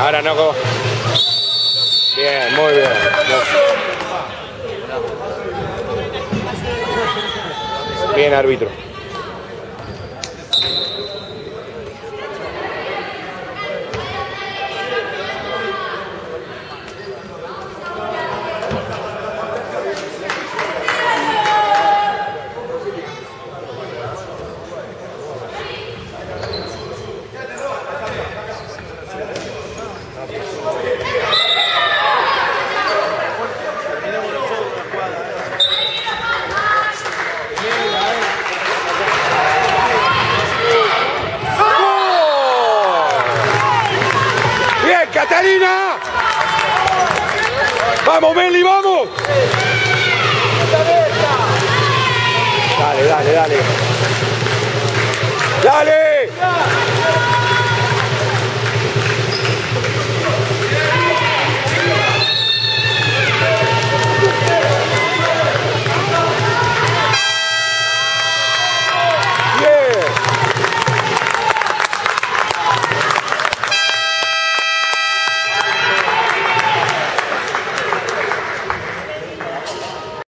Ahora no. co- Bien, muy bien. Bien, árbitro. ¡Bien, Catalina! ¡Vamos, Meli, vamos! Dale, dale, dale. ¡Dale!